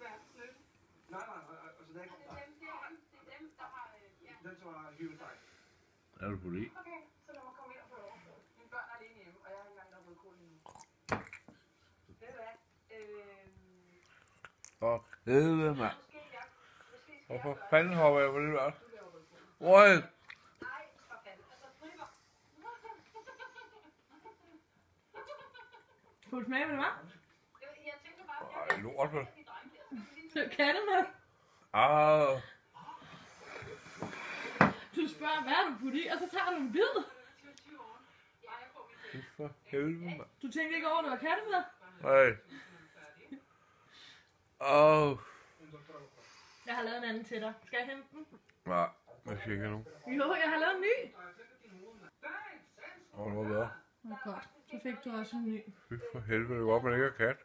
Nej, nej, altså det er ikke Det er dem, det er dem, det er dem der har... øh, Ja, Den som har hivet dig. Er du på det? okay, så lad mig komme ind og få lov. Mine børn er alene hjemme, og jeg har ikke engang noget rødkål endnu. Ved du hvad? Øh, Åh, helvede, mand. skal Hvorfor fanden hopper jeg på det der? for. Altså, fritter. Skulle du smage, hvad det var? Jeg, jeg tænker bare... Ej, lort, vel? Kattemad. Ah, Du spørger, hvad du puttet i, og så tager du en bid. 20 år. Ja, jeg får mit fy for helvede, mand. Du tænkte ikke over, at det var kattemad? Nej. Åh. Jeg har lavet en anden til dig. Skal jeg hente den? Nej, jeg skal ikke nogen. Jo, jeg har lavet en ny. Åh, det var bedre. Åh, godt. Så fik du også en ny. Fy for helvede, det er godt, man ikke har kat.